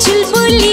चुलबुली